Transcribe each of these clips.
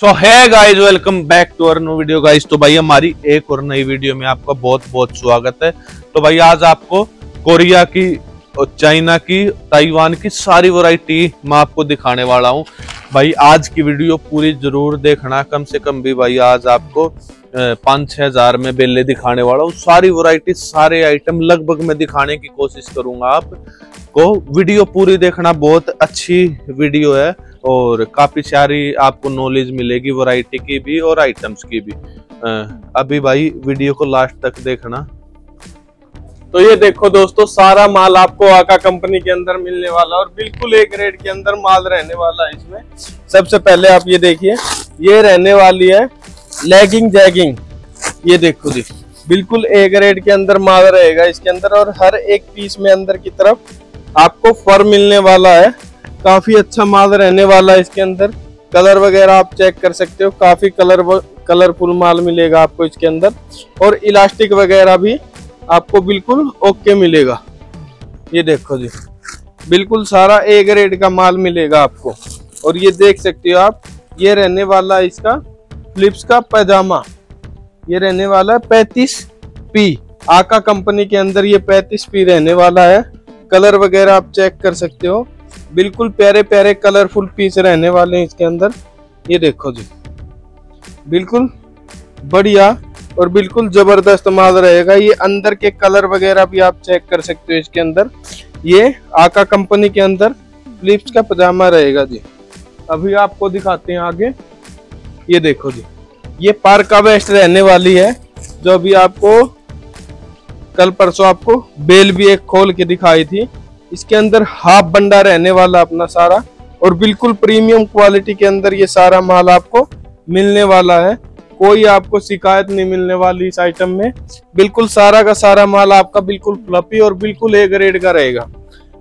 So hi guys welcome back to our new video guys तो भाई, हमारी एक और नई वीडियो में आपका बहुत बहुत स्वागत है। तो भाई, आज आपको कोरिया की और चाइना की, ताइवान की सारी वैरायटी मैं आपको दिखाने वाला हूँ। भाई, आज की वीडियो पूरी ज़रूर देखना। कम से कम भी भाई, आज आपको पाँच छह हज़ार में बेले दिखाने वाला हूँ। सारी वैरायटी सारे आइटम लगभग मैं दिखाने की कोशिश करूँगा आपको वीडियो पूरी देखना बहुत अच्छी वीडियो है और काफ़ी सारी आपको नॉलेज मिलेगी वैरायटी की भी और आइटम्स की भी। अभी भाई, वीडियो को लास्ट तक देखना। तो ये देखो दोस्तों, सारा माल आपको आका कंपनी के अंदर मिलने वाला और बिल्कुल एक रेट के अंदर माल रहने वाला है इसमें। सबसे पहले आप ये देखिए, ये रहने वाली है लेगिंग जैगिंग ये देखो जी, बिल्कुल एक रेट के अंदर माल रहेगा इसके अंदर और हर एक पीस में अंदर की तरफ़ आपको फर मिलने वाला है। काफ़ी अच्छा माल रहने वाला है इसके अंदर। कलर वगैरह आप चेक कर सकते हो, काफ़ी कलर कलरफुल माल मिलेगा आपको इसके अंदर। और इलास्टिक वगैरह भी आपको बिल्कुल ओके मिलेगा। ये देखो जी। बिल्कुल सारा ए ग्रेड का माल मिलेगा आपको। और ये देख सकते हो आप, ये रहने वाला है इसका फ्लिप्स का पैजामा। ये रहने वाला है पैतीस पी आका कंपनी के अंदर ये पैतीस पी रहने वाला है। कलर वगैरह आप चेक कर सकते हो। बिल्कुल प्यारे प्यारे कलरफुल पीस रहने वाले हैं इसके अंदर। ये देखो जी। बिल्कुल बढ़िया और बिल्कुल ज़बरदस्त माल रहेगा। ये अंदर के कलर वगैरह भी आप चेक कर सकते हो इसके अंदर। ये आका कंपनी के अंदर फ्लिप्स का पजामा रहेगा जी। अभी आपको दिखाते हैं आगे। ये देखो जी। ये पार्का वेस्ट रहने वाली है, जो अभी आपको कल परसों आपको बेल भी एक खोल के दिखाई थी। इसके अंदर हाफ़ बंडा रहने वाला अपना सारा, और बिल्कुल प्रीमियम क्वालिटी के अंदर ये सारा माल आपको मिलने वाला है। कोई आपको शिकायत नहीं मिलने वाली इस आइटम में। बिल्कुल सारा का सारा माल आपका बिल्कुल फ्लपी और बिल्कुल एक रेड का रहेगा।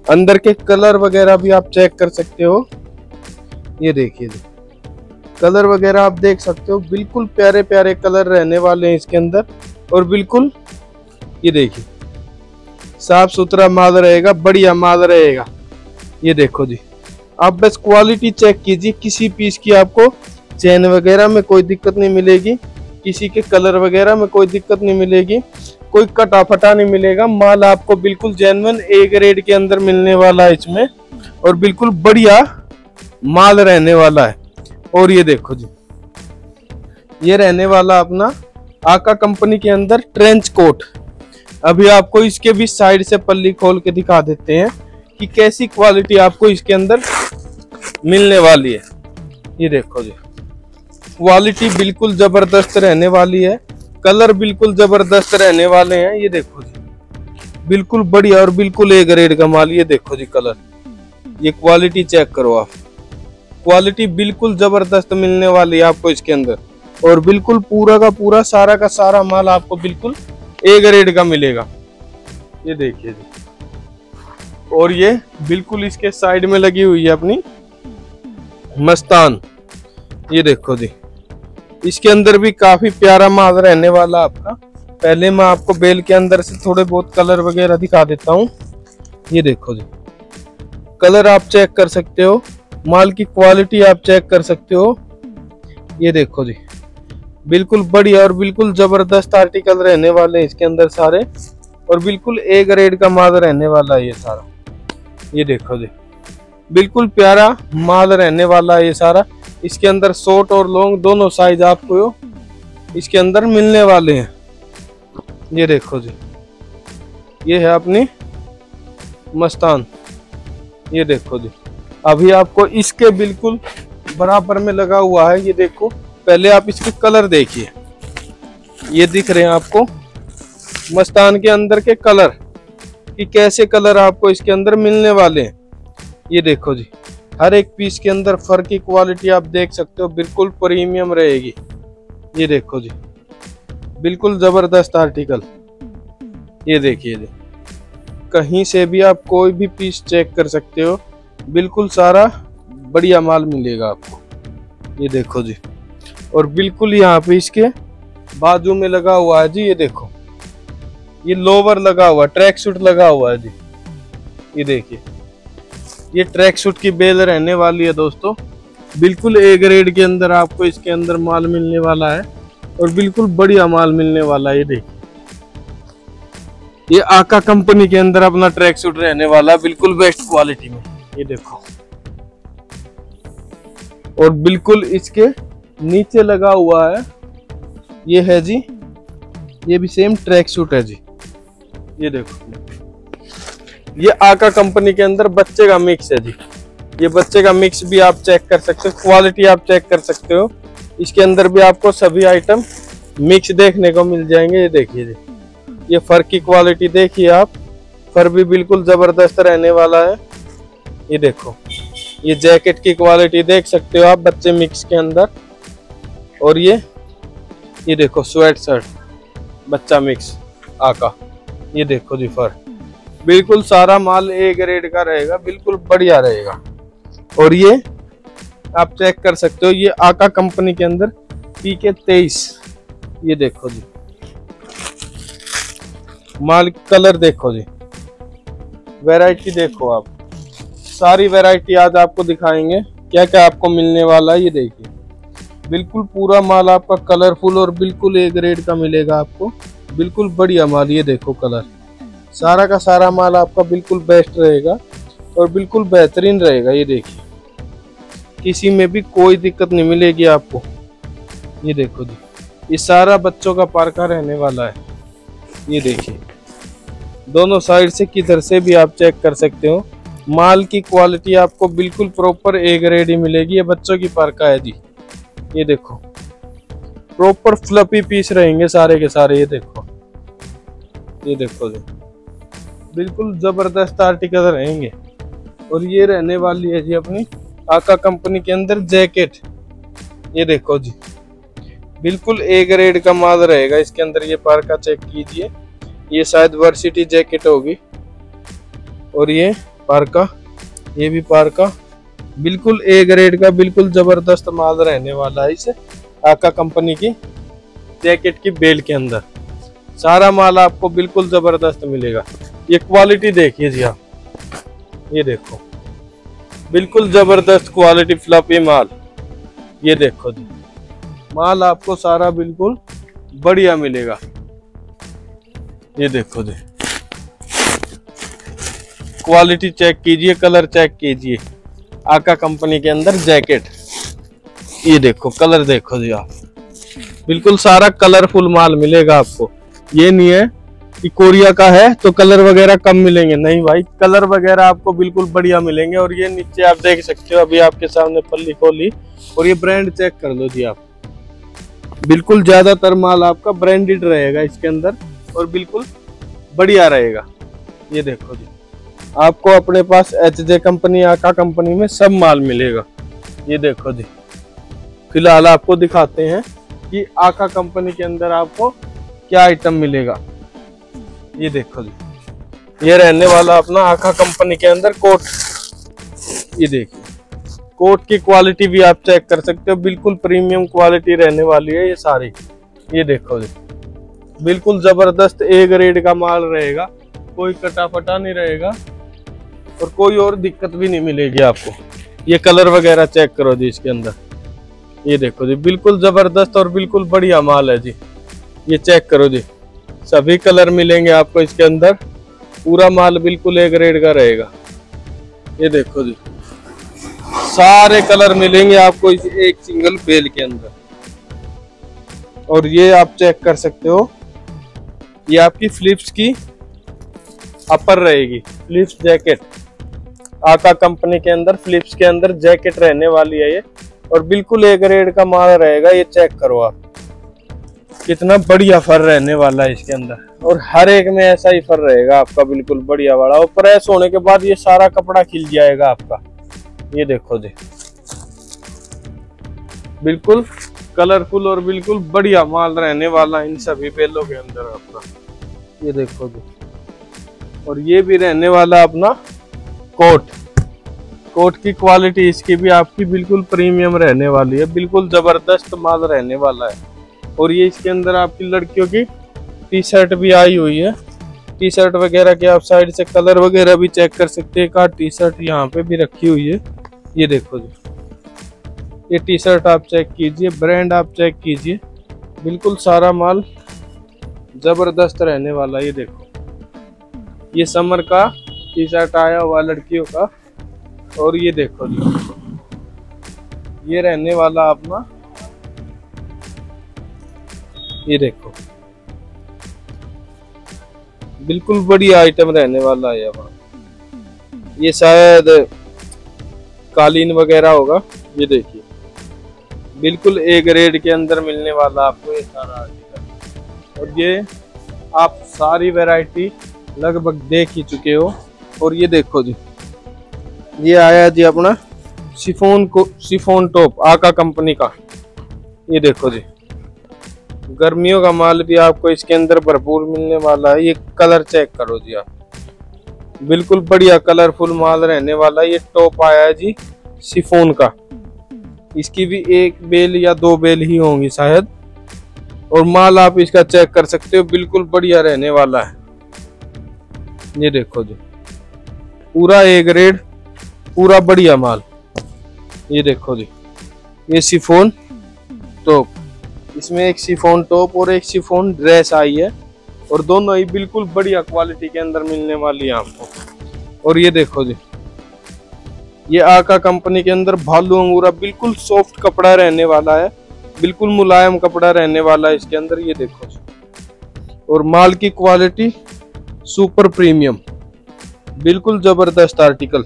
अंदर के कलर वगैरह भी आप चेक कर सकते हो। ये देखिए कलर वगैरह आप देख सकते हो। बिल्कुल प्यारे प्यारे कलर रहने वाले हैं इसके अंदर। और बिल्कुल, ये देखिए। साफ़ सुथरा माल रहेगा, बढ़िया माल रहेगा। ये देखो जी। आप बस क्वालिटी चेक कीजिए, किसी पीस की आपको चैन वगैरह में कोई दिक्कत नहीं मिलेगी। किसी के कलर वगैरह में कोई दिक्कत नहीं मिलेगी। कोई कटा फटा नहीं मिलेगा। माल आपको बिल्कुल जेनवन एक रेट के अंदर मिलने वाला है इसमें। और बिल्कुल बढ़िया माल रहने वाला है। और ये देखो जी। ये रहने वाला अपना आका कंपनी के अंदर ट्रेंच कोट अभी आपको इसके भी साइड से पल्ली खोल के दिखा देते हैं कि कैसी क्वालिटी आपको इसके अंदर मिलने वाली है। ये देखो जी। क्वालिटी बिल्कुल ज़बरदस्त रहने वाली है। कलर बिल्कुल ज़बरदस्त रहने वाले हैं, ये देखो जी। बिल्कुल बढ़िया और बिल्कुल एक ग्रेड का माल, ये देखो जी कलर। ये क्वालिटी चेक करो आप। क्वालिटी बिल्कुल ज़बरदस्त मिलने वाली है आपको इसके अंदर। और बिल्कुल पूरा का पूरा, सारा का सारा माल आपको बिल्कुल ए ग्रेड का मिलेगा। ये देखिए जी। और ये बिल्कुल इसके साइड में लगी हुई है अपनी मस्तान। ये देखो जी। इसके अंदर भी काफ़ी प्यारा माल रहने वाला आपका। पहले मैं आपको बेल के अंदर से थोड़े बहुत कलर वगैरह दिखा देता हूँ। ये देखो जी। कलर आप चेक कर सकते हो। माल की क्वालिटी आप चेक कर सकते हो। ये देखो जी। बिल्कुल बढ़िया और बिल्कुल ज़बरदस्त आर्टिकल रहने वाले हैं इसके अंदर सारे। और बिल्कुल ए ग्रेड का माल रहने वाला है ये सारा। ये देखो जी। बिल्कुल प्यारा माल रहने वाला है ये सारा। इसके अंदर शॉर्ट और लॉन्ग दोनों साइज़ आपको इसके अंदर मिलने वाले हैं। ये देखो जी। ये है अपनी मस्तान। ये देखो जी। अभी आपको इसके बिल्कुल बराबर में लगा हुआ है। ये देखो, पहले आप इसके कलर देखिए। ये दिख रहे हैं आपको मस्तान के अंदर के कलर कि कैसे कलर आपको इसके अंदर मिलने वाले हैं। ये देखो जी। हर एक पीस के अंदर फर की क्वालिटी आप देख सकते हो, बिल्कुल प्रीमियम रहेगी। ये देखो जी, बिल्कुल ज़बरदस्त आर्टिकल। ये देखिए जी, कहीं से भी आप कोई भी पीस चेक कर सकते हो, बिल्कुल सारा बढ़िया माल मिलेगा आपको। ये देखो जी, और बिल्कुल यहाँ पे इसके बाजू में लगा हुआ है जी, ये देखो। ये लोवर लगा हुआ ट्रैक सूट लगा हुआ है जी। ये देखिए। ये ट्रैक सूट की बेल रहने वाली है दोस्तों। बिल्कुल ए ग्रेड के अंदर आपको इसके अंदर माल मिलने वाला है और बिल्कुल बढ़िया माल मिलने वाला है, ये देखिए। ये आका कंपनी के अंदर अपना ट्रैक सूट रहने वाला बिल्कुल बेस्ट क्वालिटी में। ये देखो। और बिल्कुल इसके नीचे लगा हुआ है, ये है जी, ये भी सेम ट्रैक सूट है जी। ये देखो। ये आका कंपनी के अंदर बच्चे का मिक्स है जी। ये बच्चे का मिक्स भी आप चेक कर सकते हो क्वालिटी आप चेक कर सकते हो। इसके अंदर भी आपको सभी आइटम मिक्स देखने को मिल जाएँगे, ये देखिए जी। ये फर की क्वालिटी देखिए आप। फर भी बिल्कुल ज़बरदस्त रहने वाला है। ये देखो, ये जैकेट की क्वालिटी देख सकते हो आप बच्चे मिक्स के अंदर। और ये ये देखो स्वेट शर्ट बच्चा मिक्स आका। ये देखो जी फर बिल्कुल सारा माल ए ग्रेड का रहेगा, बिल्कुल बढ़िया रहेगा। और ये आप चेक कर सकते हो, ये आका कंपनी के अंदर पी के तेईस। ये देखो जी। माल कलर देखो जी। वैरायटी देखो आप। सारी वैरायटी आज आपको दिखाएँगे क्या क्या आपको मिलने वाला है, ये देखिए। बिल्कुल पूरा माल आपका कलरफुल और बिल्कुल ए ग्रेड का मिलेगा आपको। बिल्कुल बढ़िया माल, ये देखो कलर सारा का सारा माल आपका बिल्कुल बेस्ट रहेगा और बिल्कुल बेहतरीन रहेगा, ये देखिए। किसी में भी कोई दिक्कत नहीं मिलेगी आपको। ये देखो जी, ये सारा बच्चों का पार्का रहने वाला है। ये देखिए, दोनों साइड से किधर से भी आप चेक कर सकते हो। माल की क्वालिटी आपको बिल्कुल प्रॉपर ए ग्रेड ही मिलेगी, ये बच्चों की पार्का है जी। ये देखो प्रॉपर फ्लपी पीस रहेंगे सारे के सारे, ये देखो। ये देखो जी। बिल्कुल ज़बरदस्त आर्टिकल रहेंगे। और ये रहने वाली है जी अपनी आका कंपनी के अंदर जैकेट। ये देखो जी। बिल्कुल ए ग्रेड का माल रहेगा। इसके अंदर ये पार्का चेक कीजिए। ये शायद वर्सिटी जैकेट होगी। और ये पार्का, ये भी पार्का। बिल्कुल ए ग्रेड का, बिल्कुल ज़बरदस्त माल रहने वाला है इस आका कंपनी की जैकेट की बेल के अंदर। सारा माल आपको बिल्कुल ज़बरदस्त मिलेगा। ये क्वालिटी देखिए जी आप ये देखो। बिल्कुल ज़बरदस्त क्वालिटी फ्लपी माल। ये देखो जी। माल आपको सारा बिल्कुल बढ़िया मिलेगा। ये देखो जी। क्वालिटी चेक कीजिए कलर चेक कीजिए। आका कंपनी के अंदर जैकेट ये देखो कलर देखो जी आप। बिल्कुल सारा कलरफुल माल मिलेगा आपको। ये नहीं है कि कोरिया का है तो कलर वगैरह कम मिलेंगे। नहीं भाई, कलर वगैरह आपको बिल्कुल बढ़िया मिलेंगे और ये नीचे आप देख सकते हो, अभी आपके सामने पल्ली खोली और ये ब्रांड चेक कर लो जी आप। बिल्कुल ज़्यादातर माल आपका ब्रांडेड रहेगा इसके अंदर और बिल्कुल बढ़िया रहेगा। ये देखो जी, आपको अपने पास एच जे कंपनी आका कंपनी में सब माल मिलेगा। ये देखो जी, फ़िलहाल आपको दिखाते हैं कि आका कंपनी के अंदर आपको क्या आइटम मिलेगा? ये देखो जी। ये रहने वाला अपना आखा कंपनी के अंदर कोट ये देखिए कोट की क्वालिटी भी आप चेक कर सकते हो। बिल्कुल प्रीमियम क्वालिटी रहने वाली है ये सारी। ये देखो जी। बिल्कुल ज़बरदस्त ए ग्रेड का माल रहेगा। कोई कटाफटा नहीं रहेगा। और कोई और दिक्कत भी नहीं मिलेगी आपको। ये कलर वगैरह चेक करो जी इसके अंदर। ये देखो जी। बिल्कुल ज़बरदस्त और बिल्कुल बढ़िया माल है जी। ये चेक करो जी। सभी कलर मिलेंगे आपको इसके अंदर। पूरा माल बिल्कुल एक रेड का रहेगा। ये देखो जी। सारे कलर मिलेंगे आपको इस एक सिंगल बेल के अंदर। और ये आप चेक कर सकते हो। ये आपकी फ्लिप्स की अपर रहेगी। फ्लिप्स जैकेट आका कंपनी के अंदर फ्लिप्स के अंदर जैकेट रहने वाली है ये। और बिल्कुल एक रेड का माल रहेगा, ये चेक करो आप। कितना बढ़िया फर रहने वाला है इसके अंदर। और हर एक में ऐसा ही फर रहेगा आपका, बिल्कुल बढ़िया वाला। और प्रेस होने के बाद ये सारा कपड़ा खिल जाएगा आपका। ये देखो जी। बिल्कुल कलरफुल और बिल्कुल बढ़िया माल रहने वाला इन सभी पेलों के अंदर आपका। ये देखो जी। और ये भी रहने वाला अपना कोट। कोट की क्वालिटी इसकी भी आपकी बिल्कुल प्रीमियम रहने वाली है। बिल्कुल ज़बरदस्त माल रहने वाला है। और ये इसके अंदर आपकी लड़कियों की टी शर्ट भी आई हुई है। टी शर्ट वगैरह के आप साइड से कलर वगैरह भी चेक कर सकते हैं। एक टी शर्ट यहाँ पे भी रखी हुई है। ये देखो जी। ये टी शर्ट आप चेक कीजिए ब्रांड आप चेक कीजिए। बिल्कुल सारा माल ज़बरदस्त रहने वाला ये देखो। ये समर का टी शर्ट आया हुआ लड़कियों का। और ये देखो जी। ये रहने वाला अपना ये देखो। बिल्कुल बढ़िया आइटम रहने वाला है यहाँ। ये शायद कालीन वगैरह होगा, ये देखिए। बिल्कुल एक रेड के अंदर मिलने वाला आपको ये सारा आर्टिकल और ये आप सारी वैरायटी लगभग देख ही चुके हो। और ये देखो जी, ये आया जी अपना सिफोन को सिफोन टॉप, आका कंपनी का। ये देखो जी। गर्मियों का माल भी आपको इसके अंदर भरपूर मिलने वाला है। ये कलर चेक करो जी आप। बिल्कुल बढ़िया कलरफुल माल रहने वाला ये टॉप आया है जी, सिफोन का। इसकी भी एक बेल या दो बेल ही होंगी शायद। और माल आप इसका चेक कर सकते हो, बिल्कुल बढ़िया रहने वाला है। ये देखो जी, पूरा ए ग्रेड, पूरा बढ़िया माल। ये देखो जी, ये सिफोन, टॉप। इसमें एक सिफोन टॉप और एक सिफोन ड्रेस आई है और दोनों ही बिल्कुल बढ़िया क्वालिटी के अंदर मिलने वाली है आपको। और ये देखो जी, ये आका कंपनी के अंदर भालू अंगूरा बिल्कुल सॉफ्ट कपड़ा रहने वाला है, बिल्कुल मुलायम कपड़ा रहने वाला है इसके अंदर, ये देखो और माल की क्वालिटी सुपर प्रीमियम बिल्कुल ज़बरदस्त आर्टिकल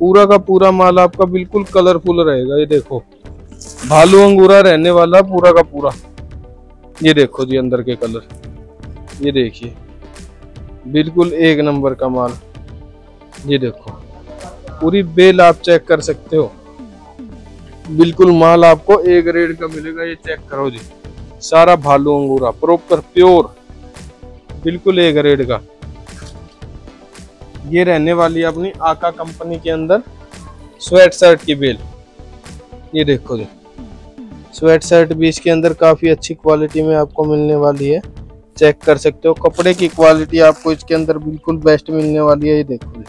पूरा का पूरा माल आपका बिल्कुल कलरफुल रहेगा, ये देखो। भालू अंगूरा रहने वाला पूरा का पूरा। ये देखो जी अंदर के कलर। ये देखिए। बिल्कुल एक नंबर का माल। ये देखो। पूरी बेल आप चेक कर सकते हो। बिल्कुल माल आपको एक रेड का मिलेगा, ये चेक करो जी। सारा भालू अंगूरा प्रॉपर प्योर बिल्कुल एक रेड का। ये रहने वाली अपनी आका कंपनी के अंदर। स्वेट शर्ट की बेल। ये देखो जी। स्वेट शर्ट भी इसके अंदर काफ़ी अच्छी क्वालिटी में आपको मिलने वाली है। चेक कर सकते हो। कपड़े की क्वालिटी आपको इसके अंदर बिल्कुल बेस्ट मिलने वाली है, ये देखो।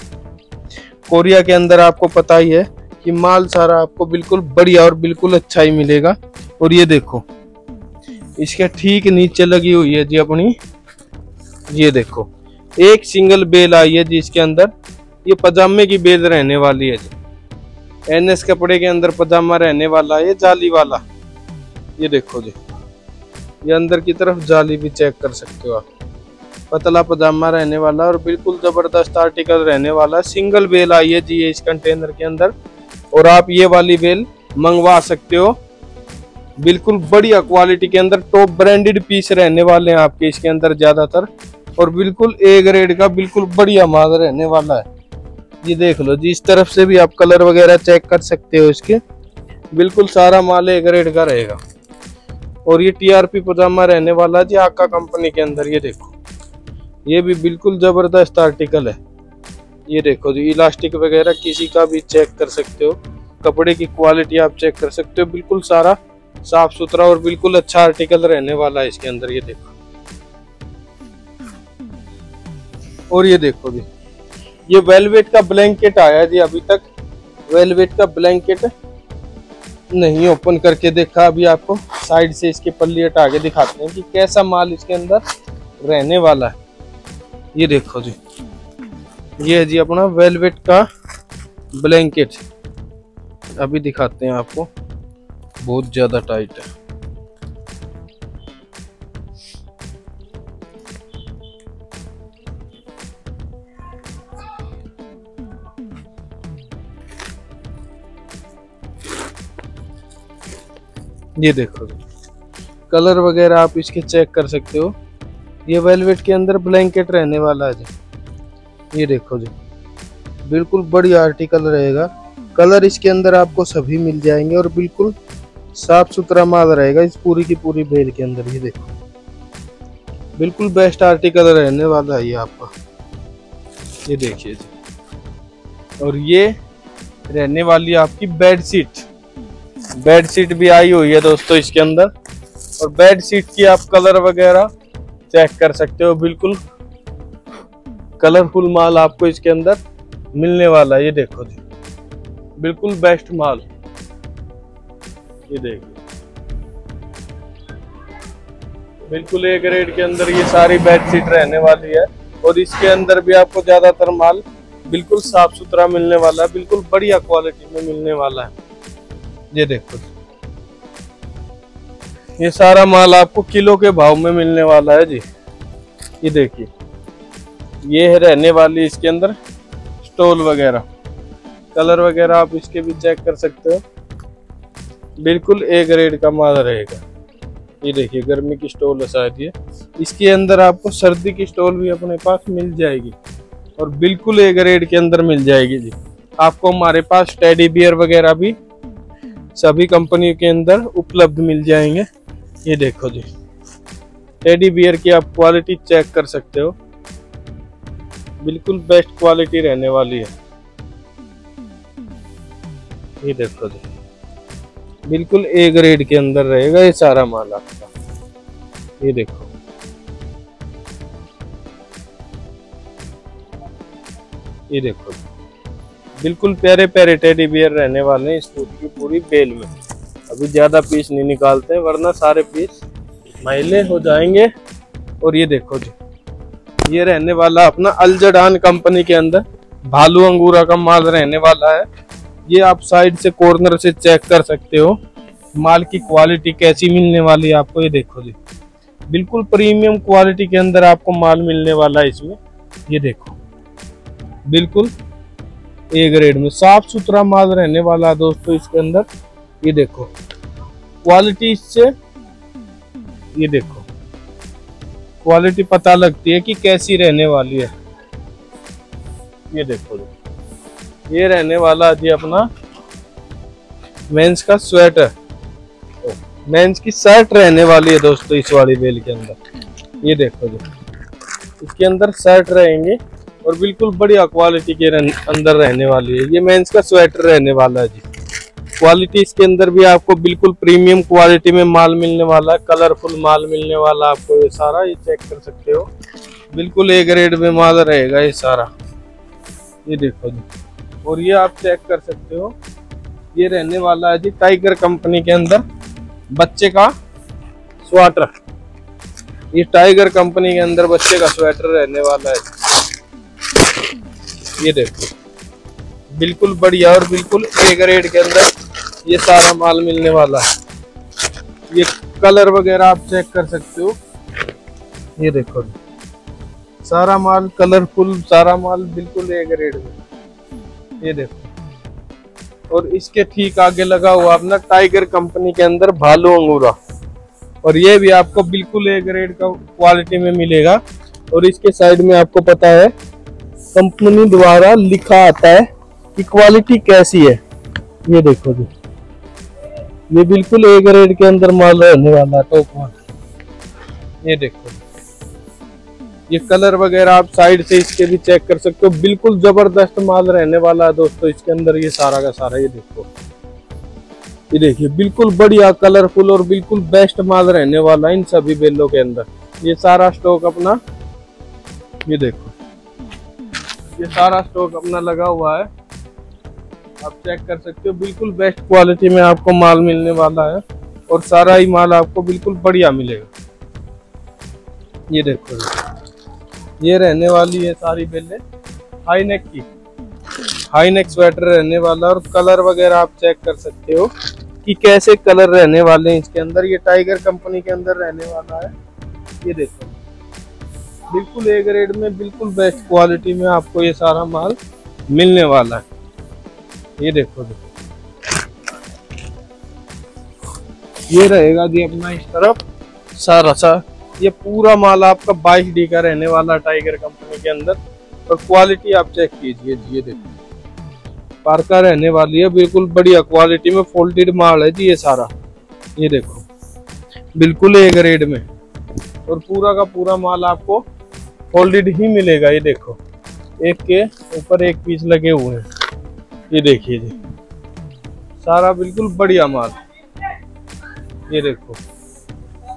कोरिया के अंदर आपको पता ही है कि माल सारा आपको बिल्कुल बढ़िया और बिल्कुल अच्छा ही मिलेगा। और ये देखो, इसके ठीक नीचे लगी हुई है जी अपनी। ये देखो, एक सिंगल बेल आई है जी इसके अंदर। ये पजामे की बेल रहने वाली है जी। एनएस कपड़े के अंदर पजामा रहने वाला है, ये जाली वाला। ये देखो जी। ये अंदर की तरफ़ जाली भी चेक कर सकते हो आप। पतला पजामा रहने वाला और बिल्कुल ज़बरदस्त आर्टिकल रहने वाला सिंगल बेल आई है जी इस कंटेनर के अंदर। और आप ये वाली बेल मंगवा सकते हो। बिल्कुल बढ़िया क्वालिटी के अंदर टॉप ब्रांडेड पीस रहने वाले हैं आपके इसके अंदर ज़्यादातर। और बिल्कुल ए ग्रेड का बिल्कुल बढ़िया माल रहने वाला है। ये देख लो जी, इस तरफ़ से भी आप कलर वगैरह चेक कर सकते हो इसके। बिल्कुल सारा माल ए ग्रेड का रहेगा। और ये टीआरपी पजामा रहने वाला जी आका कंपनी के अंदर, ये देखो। ये भी बिल्कुल ज़बरदस्त आर्टिकल है। ये देखो जी इलास्टिक वगैरह किसी का भी चेक कर सकते हो। कपड़े की क्वालिटी आप चेक कर सकते हो। बिल्कुल सारा साफ़ सुथरा और बिल्कुल अच्छा आर्टिकल रहने वाला है इसके अंदर, ये देखो। और ये देखो जी, ये वेलवेट का ब्लैंकेट आया जी अभी तक। वेलवेट का ब्लैंकेट नहीं ओपन करके देखा अभी आपको। साइड से इसके पल्ली हटा के दिखाते हैं कि कैसा माल इसके अंदर रहने वाला है। ये देखो जी। ये है जी अपना वेलवेट का ब्लैंकेट अभी दिखाते हैं आपको। बहुत ज़्यादा टाइट है। ये देखो। कलर वगैरह आप इसके चेक कर सकते हो। ये वेलवेट के अंदर ब्लैंकेट रहने वाला है जी। ये देखो जी। बिल्कुल बढ़िया आर्टिकल रहेगा। कलर इसके अंदर आपको सभी मिल जाएँगे और बिल्कुल साफ़ सुथरा माल रहेगा इस पूरी की पूरी बेल के अंदर, ये देखो। बिल्कुल बेस्ट आर्टिकल रहने वाला है ये आपका। ये देखिए जी। और ये रहने वाली आपकी बेड शीट बेड शीट भी आई हुई है दोस्तों इसके अंदर। और बेड शीट की आप कलर वगैरह चेक कर सकते हो, बिल्कुल। कलरफुल माल आपको इसके अंदर मिलने वाला है, ये देखो जी। बिल्कुल बेस्ट माल। ये देखिए बिल्कुल एक रेट के अंदर ये सारी बेडशीट रहने वाली है। और इसके अंदर भी आपको ज़्यादातर माल बिल्कुल साफ़ सुथरा मिलने वाला है, बिल्कुल बढ़िया क्वालिटी में मिलने वाला है। ये देखो ये सारा माल आपको किलो के भाव में मिलने वाला है जी। ये देखिए। ये है रहने वाली इसके अंदर स्टोल वगैरह। कलर वगैरह आप इसके भी चेक कर सकते हो। बिल्कुल ए ग्रेड का माल रहेगा। ये देखिए, गर्मी की स्टोल है शायद ये। इसके अंदर आपको सर्दी की स्टोल भी अपने पास मिल जाएगी। और बिल्कुल ए ग्रेड के अंदर मिल जाएगी जी। आपको हमारे पास टेडी बियर वगैरह भी सभी कंपनी के अंदर उपलब्ध मिल जाएँगे। ये देखो जी। टेडी बियर की आप क्वालिटी चेक कर सकते हो। बिल्कुल बेस्ट क्वालिटी रहने वाली है। ये देखो जी। बिल्कुल ए ग्रेड के अंदर रहेगा ये सारा माल आपका। ये देखो। ये देखो बिल्कुल प्यारे प्यारे टेडी बियर रहने वाले हैं इस फ़ूड की पूरी बेल में। अभी ज़्यादा पीस नहीं निकालते हैं, वरना सारे पीस मैले हो जाएँगे। और ये देखो जी, ये रहने वाला अपना अलजडान कंपनी के अंदर भालू अंगूरा का माल रहने वाला है। ये आप साइड से कॉर्नर से चेक कर सकते हो, माल की क्वालिटी कैसी मिलने वाली है आपको, ये देखो जी। बिल्कुल प्रीमियम क्वालिटी के अंदर आपको माल मिलने वाला है इसमें, ये देखो। बिल्कुल ए ग्रेड में। साफ़ सुथरा माल रहने वाला है दोस्तों इसके अंदर। ये देखो। क्वालिटी इससे, ये देखो। क्वालिटी पता लगती है कि कैसी रहने वाली है। ये देखो ये रहने वाला जी अपना मेंस का स्वेटर मेंस की शर्ट रहने वाली है दोस्तों इस वाली बेल के अंदर। ये देखो जी। इसके अंदर शर्ट रहेंगे। और बिल्कुल बढ़िया क्वालिटी के अंदर रहने वाली है। ये मेंस का स्वेटर रहने वाला है जी। क्वालिटी इसके अंदर भी आपको बिल्कुल प्रीमियम क्वालिटी में माल मिलने वाला है। कलरफुल माल मिलने वाला आपको ये सारा। ये चेक कर सकते हो। बिल्कुल ए ग्रेड में माल रहेगा ये सारा। ये देखो जी। और ये आप चेक कर सकते हो। ये रहने वाला है जी टाइगर कंपनी के अंदर। बच्चे का स्वेटर ये टाइगर कंपनी के अंदर बच्चे का स्वेटर रहने वाला है। ये देखो। बिल्कुल बढ़िया और बिल्कुल ए ग्रेड के अंदर ये सारा माल मिलने वाला है। ये कलर वगैरह आप चेक कर सकते हो। ये देखो। सारा माल कलरफुल सारा माल बिल्कुल ए ग्रेड में। ये देखो। और इसके ठीक आगे लगा हुआ अपना टाइगर कंपनी के अंदर भालू अंगूरा। और ये भी आपको बिल्कुल ए ग्रेड का क्वालिटी में मिलेगा। और इसके साइड में आपको पता है कंपनी द्वारा लिखा आता है कि क्वालिटी कैसी है। ये देखो जी। ये बिल्कुल ए ग्रेड के अंदर माल रहने वाला टॉप माल ये देखो। ये कलर वगैरह आप साइड से इसके भी चेक कर सकते हो। बिल्कुल ज़बरदस्त माल रहने वाला है दोस्तों, इसके अंदर ये सारा का सारा, ये देखो। ये देखिए, बिल्कुल बढ़िया कलरफुल और बिल्कुल बेस्ट माल रहने वाला है इन सभी बेलों के अंदर। ये सारा स्टॉक अपना, ये देखो। ये सारा स्टॉक अपना लगा हुआ है। आप चेक कर सकते हो, बिल्कुल बेस्ट क्वालिटी में आपको माल मिलने वाला है और सारा ही माल आपको बिल्कुल बढ़िया मिलेगा। ये देखो, ये रहने वाली है सारी बेले। हाई नेक की। हाई नेक स्वेटर रहने वाला और कलर वगैरह आप चेक कर सकते हो कि कैसे कलर रहने वाले हैं इसके अंदर। ये टाइगर कंपनी के अंदर रहने वाला है। ये देखो। बिल्कुल ए ग्रेड में, बिल्कुल बेस्ट क्वालिटी में आपको ये सारा माल मिलने वाला है। ये देखो देखो। ये रहेगा जी अपना इस तरफ़। सारा सा, ये पूरा माल आपका बाईस डी का रहने वाला टाइगर कंपनी के अंदर। और क्वालिटी आप चेक कीजिए जी, ये देखो। पार्का रहने वाली है, बिल्कुल बढ़िया क्वालिटी में फोल्डेड माल है जी ये सारा। ये देखो, बिल्कुल ए ग्रेड में। और पूरा का पूरा माल आपको फोल्डेड ही मिलेगा, ये देखो। एक के ऊपर एक पीस लगे हुए हैं। ये देखिए जी। सारा बिल्कुल बढ़िया माल। ये देखो।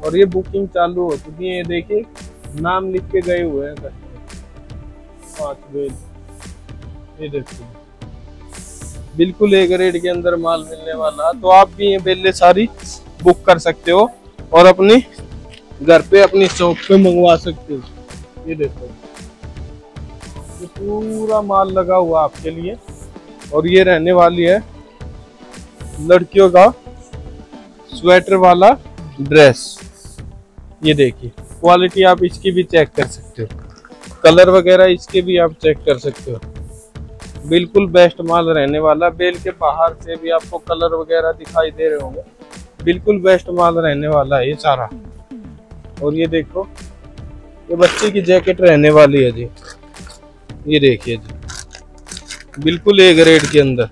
और ये बुकिंग चालू हो चुकी है, ये देखिए। नाम लिख के गए हुए हैं बेल। ये देखो। बिल्कुल एक रेट के अंदर माल मिलने वाला। तो आप भी ये बेले सारी बुक कर सकते हो और अपनी घर पे अपनी शॉप पे मंगवा सकते हो। ये देखो। ये पूरा माल लगा हुआ आपके लिए। और ये रहने वाली है लड़कियों का स्वेटर वाला ड्रेस। ये देखिए, क्वालिटी आप इसकी भी चेक कर सकते हो। कलर वगैरह इसके भी आप चेक कर सकते हो। बिल्कुल बेस्ट माल रहने वाला। बेल के बाहर से भी आपको कलर वगैरह दिखाई दे रहे होंगे। बिल्कुल बेस्ट माल रहने वाला है ये सारा। और ये देखो ये बच्चे की जैकेट रहने वाली है जी। ये देखिए जी। बिल्कुल एक रेट के अंदर।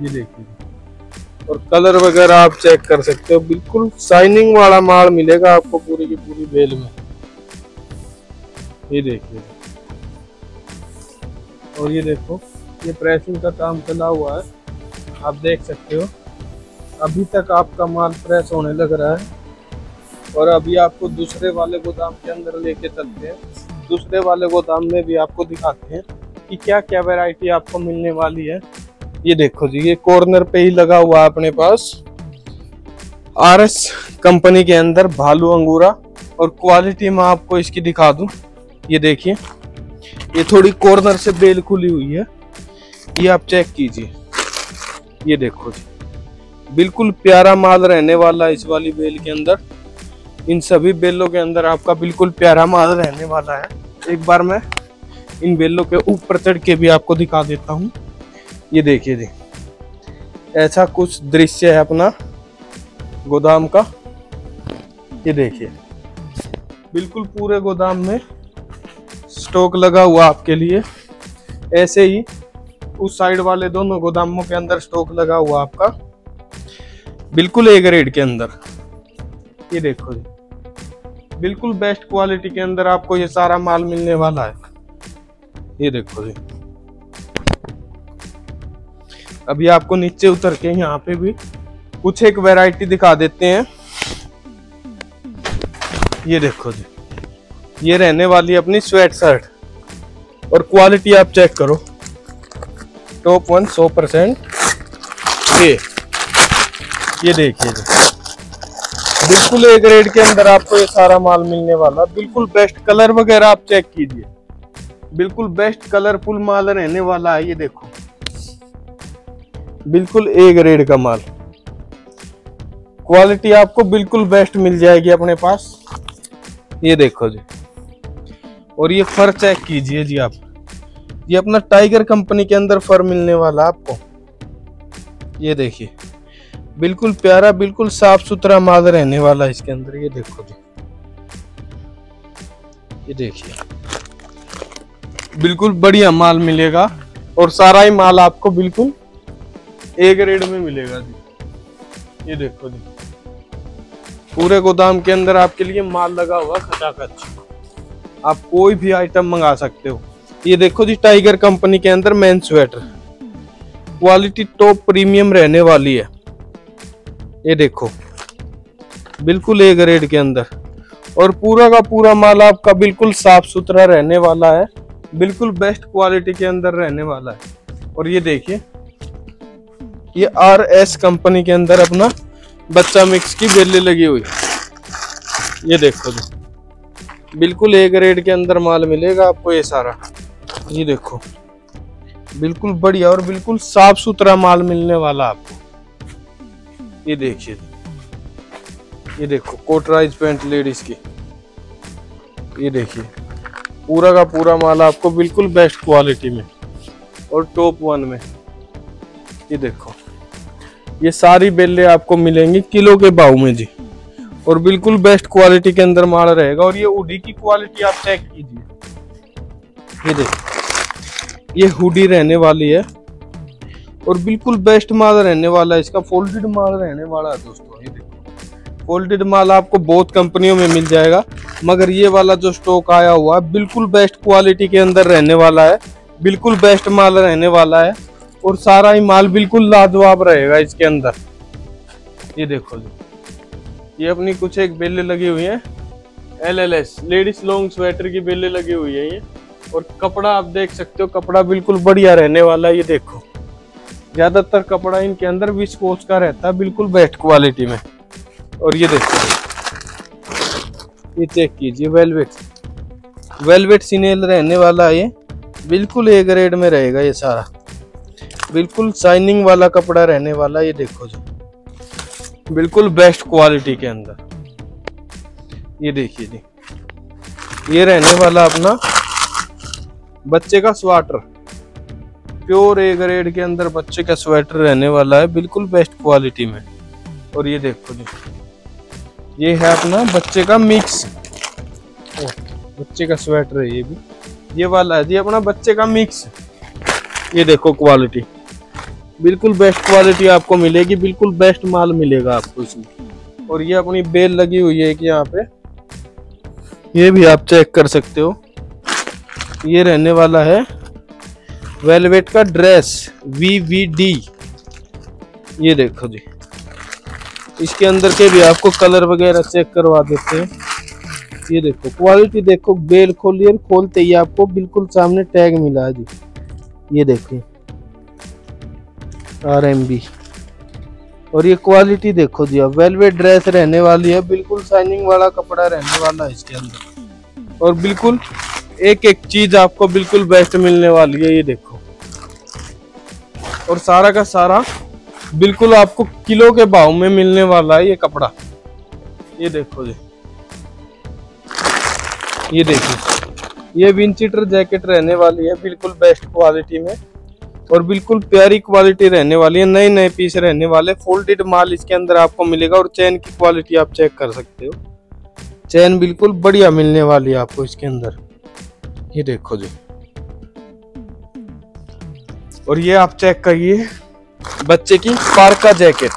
ये देखिए और कलर वगैरह आप चेक कर सकते हो। बिल्कुल शाइनिंग वाला माल मिलेगा आपको पूरी की पूरी बेल में। ये देखिए और ये देखो, ये प्रेसिंग का काम चला हुआ है। आप देख सकते हो। अभी तक आपका माल प्रेस होने लग रहा है। और अभी आपको दूसरे वाले गोदाम के अंदर लेके चलते हैं। दूसरे वाले गोदाम में भी आपको दिखाते हैं कि क्या क्या वैरायटी आपको मिलने वाली है। ये देखो जी, ये कॉर्नर पे ही लगा हुआ है अपने पास। आर एस कंपनी के अंदर भालू अंगूरा और क्वालिटी में आपको इसकी दिखा दूँ। ये देखिए, ये थोड़ी कॉर्नर से बेल खुली हुई है। ये आप चेक कीजिए। ये देखो जी, बिल्कुल प्यारा माल रहने वाला इस वाली बेल के अंदर। इन सभी बेलों के अंदर आपका बिल्कुल प्यारा माल रहने वाला है। एक बार मैं इन बेलों के ऊपर चढ़ के भी आपको दिखा देता हूँ। ये देखिए जी। ऐसा कुछ दृश्य है अपना गोदाम का। ये देखिए। बिल्कुल पूरे गोदाम में स्टॉक लगा हुआ आपके लिए। ऐसे ही उस साइड वाले दोनों गोदामों के अंदर स्टॉक लगा हुआ आपका। बिल्कुल एक रेट के अंदर। ये देखो जी। बिल्कुल बेस्ट क्वालिटी के अंदर आपको ये सारा माल मिलने वाला है। ये देखो जी। अभी आपको नीचे उतर के यहाँ पे भी कुछ एक वैरायटी दिखा देते हैं। ये देखो जी। ये रहने वाली अपनी स्वेट शर्ट और क्वालिटी आप चेक करो। टॉप वन सौ परसेंट। ये। ये देखिए जी। बिल्कुल एक रेट के अंदर आपको ये सारा माल मिलने वाला बिल्कुल बेस्ट कलर वगैरह आप चेक कीजिए। बिल्कुल बेस्ट कलरफुल माल रहने वाला है, ये देखो। बिल्कुल एक रेट का माल। क्वालिटी आपको बिल्कुल बेस्ट मिल जाएगी अपने पास। ये देखो जी। और ये फर चेक कीजिए जी आप। ये अपना टाइगर कंपनी के अंदर फर मिलने वाला आपको। ये देखिए। बिल्कुल प्यारा, बिल्कुल साफ़ सुथरा माल रहने वाला इसके अंदर। ये देखो जी। ये देखिए। बिल्कुल बढ़िया माल मिलेगा और सारा ही माल आपको बिल्कुल एक रेट में मिलेगा जी। ये देखो जी। पूरे गोदाम के अंदर आपके लिए माल लगा हुआ खचाखच आप कोई भी आइटम मंगा सकते हो। ये देखो जी टाइगर कंपनी के अंदर men sweater quality top premium रहने वाली है। ये देखो। बिल्कुल ए ग्रेड के अंदर। और पूरा का पूरा माल आपका बिल्कुल साफ़ सुथरा रहने वाला है। बिल्कुल बेस्ट क्वालिटी के अंदर रहने वाला है। और ये देखिए, ये आर एस कंपनी के अंदर अपना बच्चा मिक्स की बेले लगी हुई। ये देखो जी। बिल्कुल ए ग्रेड के अंदर माल मिलेगा आपको ये सारा। ये देखो। बिल्कुल बढ़िया और बिल्कुल साफ़ सुथरा माल मिलने वाला आपको। ये देखिए। ये देखो कोटराइज पैंट लेडीज़ की। ये देखिए। पूरा का पूरा माल आपको बिल्कुल बेस्ट क्वालिटी में और टॉप वन में। ये देखो। ये सारी बेले आपको मिलेंगी किलो के भाव में जी। और बिल्कुल बेस्ट क्वालिटी के अंदर माल रहेगा और ये हुडी की क्वालिटी आप चेक कीजिए। ये देखिए। ये हुडी रहने वाली है। और बिल्कुल बेस्ट माल रहने वाला है, इसका फोल्डेड माल रहने वाला है दोस्तों, ये देखो। फोल्डेड माल आपको बहुत कंपनियों में मिल जाएगा, मगर ये वाला जो स्टॉक आया हुआ है, बिल्कुल बेस्ट क्वालिटी के अंदर रहने वाला है, बिल्कुल बेस्ट माल रहने वाला है, और सारा ही माल बिल्कुल लाजवाब रहेगा इसके अंदर। ये देखो ये अपनी कुछ एक बेले लगी हुई है L L S ladies long sweater की बेले लगी हुई है ये, और कपड़ा आप देख सकते हो, कपड़ा बिल्कुल बढ़िया रहने वाला है, ये देखो। ज़्यादातर कपड़ा इनके अंदर विस्कोस का रहता है, बिल्कुल बेस्ट क्वालिटी में। और ये देखो, ये चेक कीजिए, वेलवेट। वेलवेट सिनेल रहने वाला है ये, बिल्कुल ए ग्रेड में रहेगा ये सारा। बिल्कुल शाइनिंग वाला कपड़ा रहने वाला ये देखो जो। बिल्कुल बेस्ट क्वालिटी के अंदर। ये देखिए जी। ये रहने वाला अपना बच्चे का स्वेटर प्योर ए ग्रेड के अंदर बच्चे का स्वेटर रहने वाला है बिल्कुल बेस्ट क्वालिटी में। और ये देखो जी। ये है अपना बच्चे का मिक्स। ओ, बच्चे का स्वेटर है ये भी। ये वाला है जी अपना बच्चे का मिक्स। ये देखो क्वालिटी। बिल्कुल बेस्ट क्वालिटी आपको मिलेगी बिल्कुल बेस्ट माल मिलेगा आपको इसमें। और ये अपनी बेल लगी हुई है कि यहाँ पे। ये भी आप चेक कर सकते हो। ये रहने वाला है वेलवेट का ड्रेस वी वी डी ये देखो जी। इसके अंदर के भी आपको कलर वगैरह चेक करवा देते हैं। ये देखो, क्वालिटी देखो, बेल खोलिए, खोलते ही आपको बिल्कुल सामने टैग मिला है जी। ये देखिए आर एम बी और ये क्वालिटी देखो जी अब वेलवेट ड्रेस रहने वाली है, बिल्कुल शाइनिंग वाला कपड़ा रहने वाला है इसके अंदर। और बिल्कुल एक एक चीज़ आपको बिल्कुल बेस्ट मिलने वाली है, ये देखो। और सारा का सारा बिल्कुल आपको किलो के भाव में मिलने वाला है ये कपड़ा। ये देखो जी। ये देखिए। ये विंचीटर जैकेट रहने वाली है, बिल्कुल बेस्ट क्वालिटी में और बिल्कुल प्यारी क्वालिटी रहने वाली है। नए नए पीस रहने वाले फोल्डेड माल इसके अंदर आपको मिलेगा और चैन की क्वालिटी आप चेक कर सकते हो। चैन बिल्कुल बढ़िया मिलने वाली है आपको इसके अंदर। ये देखो जी। और ये आप चेक करिए, बच्चे की पार्का जैकेट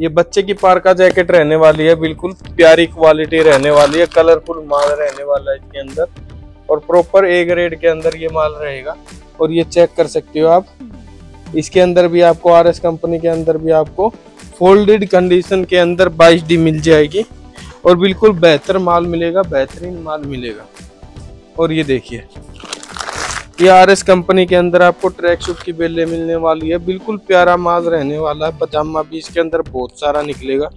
ये बच्चे की पार्का जैकेट रहने वाली है, बिल्कुल प्यारी क्वालिटी रहने वाली है कलरफुल माल रहने वाला है इसके अंदर। और प्रॉपर ए ग्रेड के अंदर ये माल रहेगा। और ये चेक कर सकते हो आप। इसके अंदर भी आपको आर एस कंपनी के अंदर भी आपको फोल्डेड कंडीशन के अंदर बाईस डी मिल जाएगी। और बिल्कुल बेहतर माल मिलेगा, बेहतरीन माल मिलेगा। और ये देखिए। ये आर एस कंपनी के अंदर आपको ट्रैक सूट की बेले मिलने वाली है। बिल्कुल प्यारा माल रहने वाला है। पजामा भी इसके अंदर बहुत सारा निकलेगा।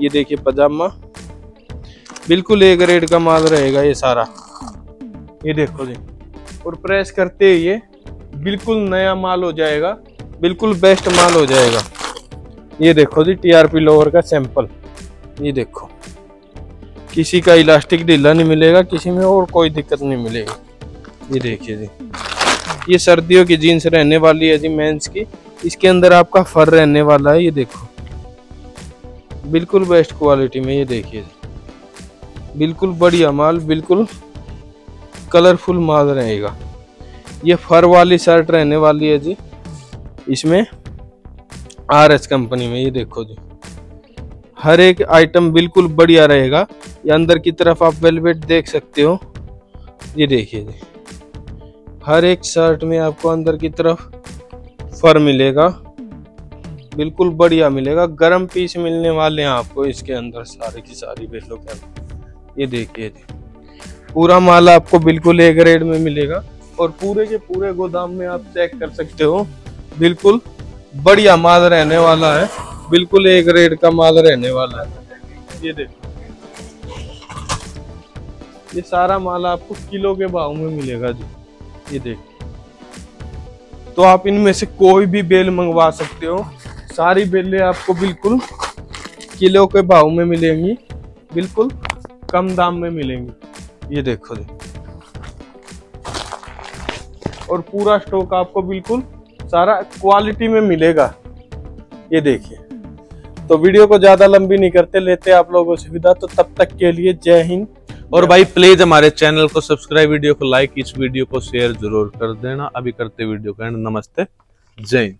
ये देखिए पजामा। बिल्कुल ए ग्रेड का माल रहेगा ये सारा। ये देखो जी। और प्रेस करते ही ये बिल्कुल नया माल हो जाएगा। बिल्कुल बेस्ट माल हो जाएगा। ये देखो जी टीआरपी लोअर का सैंपल। ये देखो। किसी का इलास्टिक ढीला नहीं मिलेगा, किसी में और कोई दिक्कत नहीं मिलेगी। ये देखिए जी। ये सर्दियों की जीन्स रहने वाली है जी मेंस की। इसके अंदर आपका फर रहने वाला है, ये देखो। बिल्कुल बेस्ट क्वालिटी में ये देखिए। बिल्कुल बढ़िया माल, बिल्कुल कलरफुल माल रहेगा। ये फर वाली शर्ट रहने वाली है जी। इसमें आर एस कंपनी में, ये देखो जी। हर एक आइटम बिल्कुल बढ़िया रहेगा। ये अंदर की तरफ़ आप वेलवेट देख सकते हो। ये देखिए जी। हर एक शर्ट में आपको अंदर की तरफ़ फर मिलेगा। बिल्कुल बढ़िया मिलेगा। गर्म पीस मिलने वाले हैं आपको इसके अंदर सारे की सारी बेलों के अंदर ये देखिए पूरा माल आपको बिल्कुल ए ग्रेड में मिलेगा और पूरे के पूरे गोदाम में आप चेक कर सकते हो। बिल्कुल बढ़िया माल रहने वाला है। बिल्कुल एक रेट का माल रहने वाला है। ये देखो ये सारा माल आपको किलो के भाव में मिलेगा जी। ये देखो तो आप इनमें से कोई भी बेल मंगवा सकते हो। सारी बेलें आपको बिल्कुल किलो के भाव में मिलेंगी। बिल्कुल कम दाम में मिलेंगी। ये देखो जी। और पूरा स्टॉक आपको बिल्कुल सारा क्वालिटी में मिलेगा। ये देखिए। तो वीडियो को ज़्यादा लंबी नहीं करते, लेते आप लोगों से विदा। तो तब तक के लिए जय हिंद। और भाई प्लीज़ हमारे चैनल को सब्सक्राइब वीडियो को लाइक, इस वीडियो को शेयर ज़रूर कर देना। अभी करते वीडियो का नमस्ते। जय